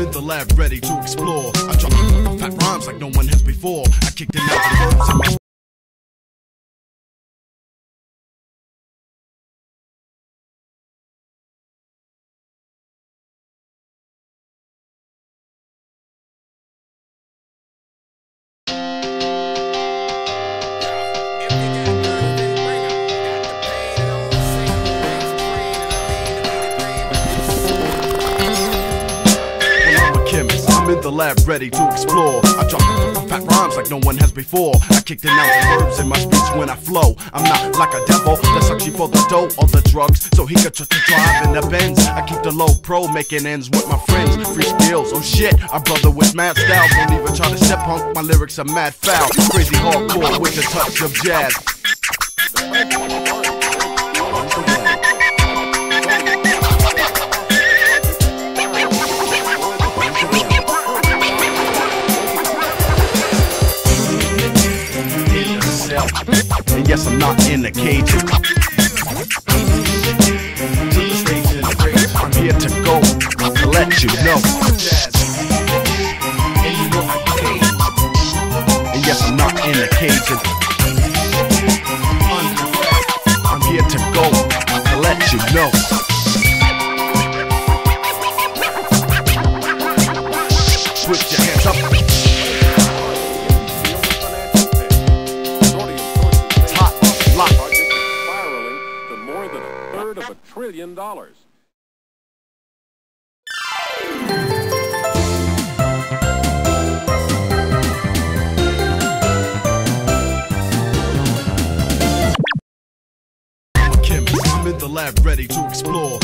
In the lab ready to explore. I drop fat rhymes like no one has before. I kicked in out In the lab ready to explore. I drop fat rhymes like no one has before. I kicked in out the verbs in my speech when I flow. I'm not like a devil that's searching for the dough or the drugs so he could tr- tr- drive in the Benz. I keep the low pro making ends with my friends. Free skills, oh shit, a brother with mad style. Don't even try to step punk, my lyrics are mad foul. Crazy hardcore with a touch of jazz. Cell. And yes, I'm not in the cage. I'm here to go to let you know. And yes, I'm not in the cage. I'm here to go to let you know. Put your hands up. Third of a trillion dollars. The lab ready to explore.